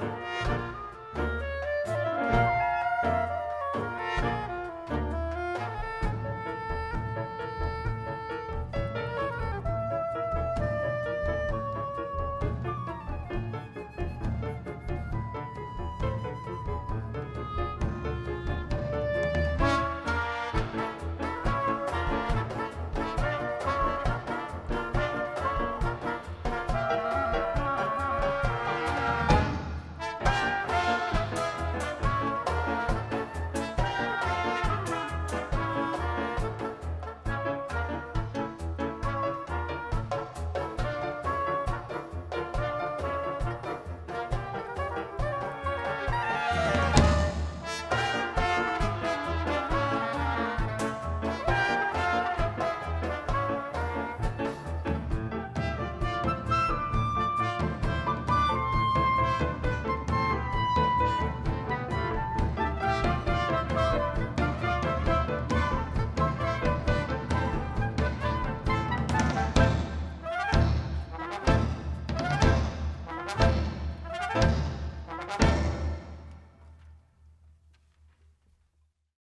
Música